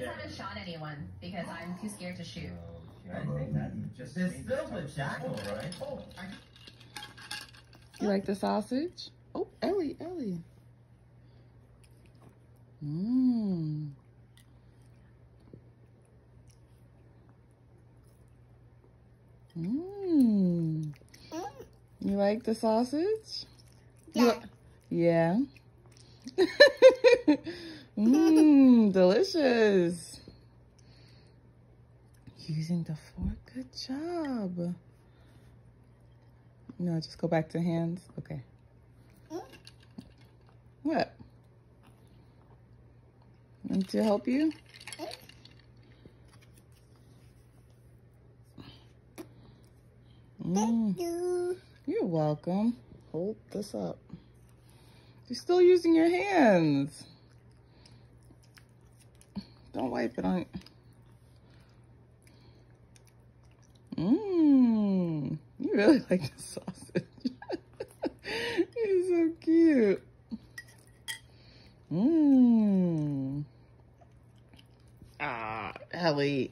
just haven't shot anyone because I'm too scared to shoot. I think that just There's means still it's the jackal, right? Oh, I You like the sausage? Oh, Ely, Ely. Mmm. Mmm. You like the sausage? Yeah. Yeah. Mmm, delicious. Using the fork, good job. No, just go back to hands. Okay. What? Want to help you? Mm, You. you're welcome. Hold this up. You're still using your hands. Don't wipe it on. Mmm. You really like the sausage. You're so cute. Mmm. Ah, Ely.